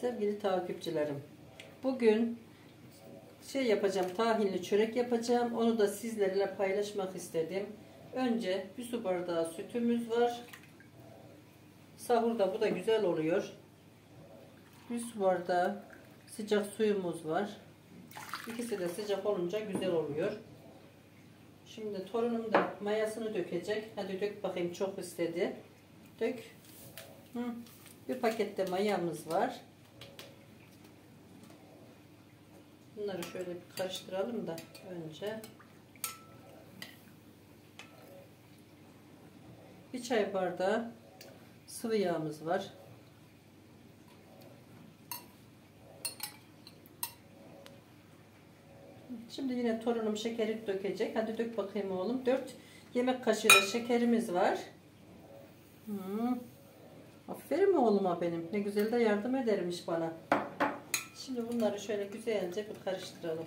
Sevgili takipçilerim, bugün şey yapacağım, tahinli çörek yapacağım. Onu da sizlerle paylaşmak istedim. Önce bir su bardağı sütümüz var. Sahurda bu da güzel oluyor. Bir su bardağı sıcak suyumuz var. İkisi de sıcak olunca güzel oluyor. Şimdi torunum da mayasını dökecek. Hadi dök bakayım çok istedi. Dök. Hı. Bir pakette mayamız var. Bunları şöyle bir karıştıralım da önce. Bir çay bardağı sıvı yağımız var. Şimdi yine torunum şekeri dökecek. Hadi dök bakayım oğlum. 4 yemek kaşığı da şekerimiz var. Hmm. Aferin oğluma benim. Ne güzel de yardım edermiş bana. Şimdi bunları şöyle güzelce bir karıştıralım.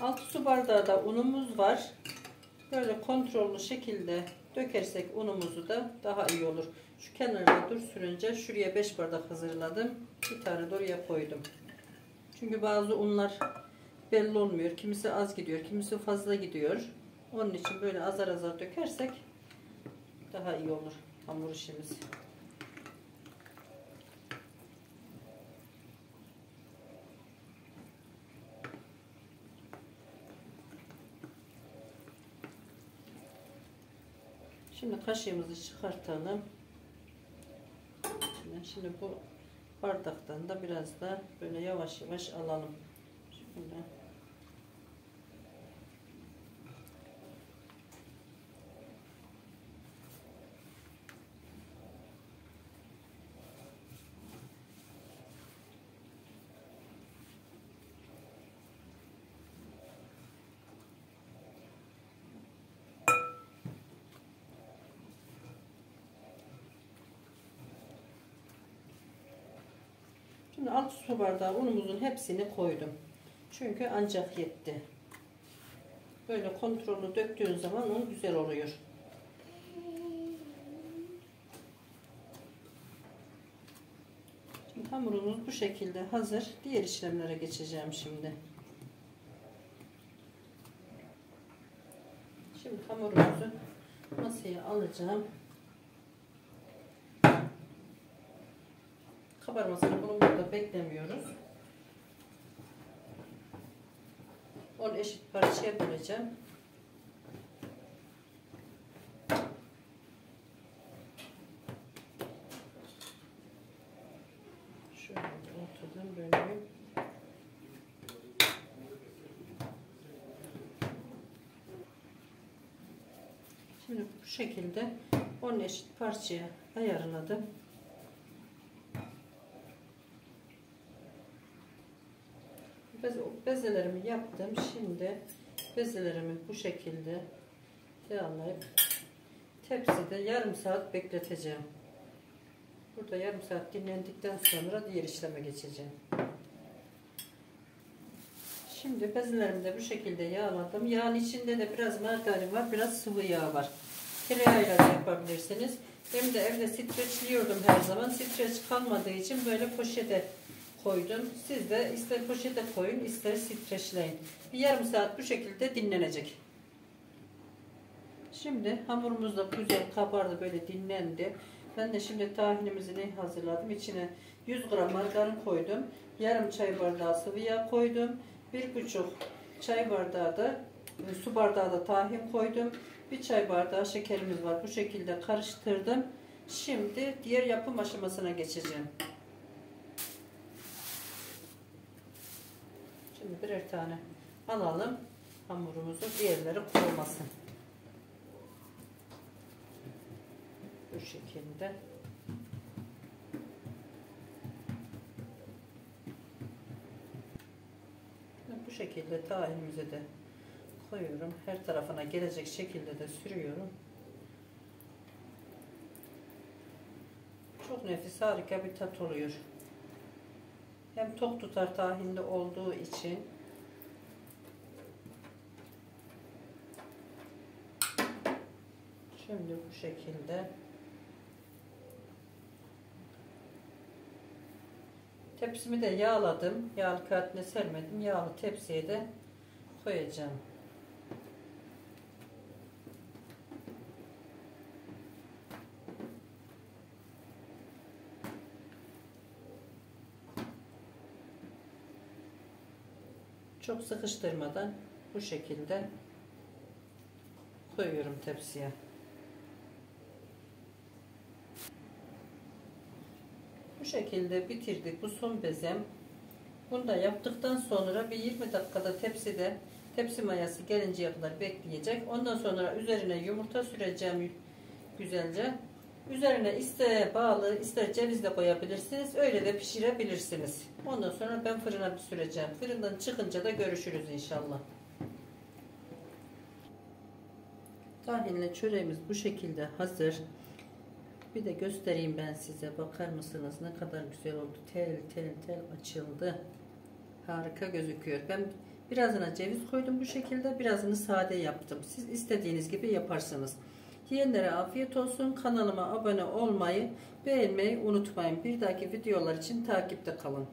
6 su bardağı da unumuz var. Böyle kontrollü şekilde dökersek unumuzu da daha iyi olur. Şu kenarda dur sürünce şuraya 5 bardak hazırladım. Bir tane de oraya koydum. Çünkü bazı unlar belli olmuyor. Kimisi az gidiyor, kimisi fazla gidiyor. Onun için böyle azar azar dökersek daha iyi olur hamur işimiz. Şimdi kaşığımızı çıkartalım. Şimdi bu bardaktan da biraz da böyle yavaş yavaş alalım. Şöyle. Şimdi 6 su bardağı unumuzun hepsini koydum. Çünkü ancak yetti. Böyle kontrollü döktüğün zaman un güzel oluyor. Şimdi hamurumuz bu şekilde hazır. Diğer işlemlere geçeceğim şimdi. Şimdi hamurumuzu masaya alacağım. Kabarmasını bunu burada beklemiyoruz. 10 eşit parçaya böleceğim. Ortadan böleyim. Şimdi bu şekilde 10 eşit parçaya ayarladım. Bezelerimi yaptım. Şimdi bezelerimi bu şekilde yağlayıp tepside yarım saat bekleteceğim. Burada yarım saat dinlendikten sonra diğer işleme geçeceğim. Şimdi bezelerimi de bu şekilde yağladım. Yağın içinde de biraz margarin var, biraz sıvı yağ var. Tereyağıyla da yapabilirsiniz. Benim de evde streçliyordum her zaman. Streç kalmadığı için böyle poşete koydum. Siz de ister poşete koyun ister streçleyin. Bir yarım saat bu şekilde dinlenecek. Şimdi hamurumuz da güzel kabardı böyle dinlendi. Ben de şimdi tahinimizi hazırladım. İçine 100 gram margarin koydum. Yarım çay bardağı sıvı yağ koydum. Bir buçuk çay bardağı da e, su bardağı da tahin koydum. Bir çay bardağı şekerimiz var. Bu şekilde karıştırdım. Şimdi diğer yapım aşamasına geçeceğim. Şimdi birer tane alalım hamurumuzu. Diğerleri kurumasın. Bu şekilde. Bu şekilde tahinimize de koyuyorum. Her tarafına gelecek şekilde de sürüyorum. Çok nefis harika bir tat oluyor. Hem tok tutar tahinde olduğu için. Şimdi bu şekilde Tepsimi de yağladım. Yağlı kağıtına sermedim. Yağlı tepsiye de koyacağım. Çok sıkıştırmadan bu şekilde koyuyorum tepsiye. Bu şekilde bitirdik. Bu son bezem. Bunu da yaptıktan sonra bir 20 dakikada tepside tepsi mayası gelinceye kadar bekleyecek. Ondan sonra üzerine yumurta süreceğim güzelce. Üzerine ister bağlı ister ceviz de koyabilirsiniz. Öyle de pişirebilirsiniz. Ondan sonra ben fırına bir süreceğim. Fırından çıkınca da görüşürüz inşallah. Tahinli çöreğimiz bu şekilde hazır. Bir de göstereyim ben size. Bakar mısınız ne kadar güzel oldu. Tel tel tel açıldı. Harika gözüküyor. Ben birazına ceviz koydum bu şekilde. Birazını sade yaptım. Siz istediğiniz gibi yaparsınız. Yiyenlere afiyet olsun. Kanalıma abone olmayı, beğenmeyi unutmayın. Bir dahaki videolar için takipte kalın.